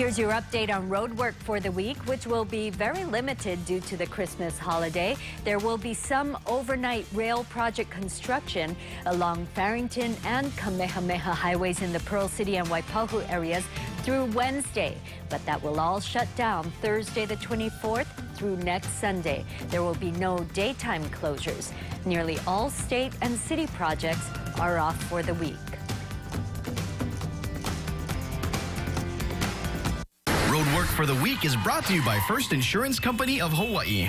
Here's your update on road work for the week, which will be very limited due to the Christmas holiday. There will be some overnight rail project construction along Farrington and Kamehameha highways in the Pearl City and Waipahu areas through Wednesday. But that will all shut down Thursday the 24th through next Sunday. There will be no daytime closures. Nearly all state and city projects are off for the week. For the Week is brought to you by First Insurance Company of Hawaii.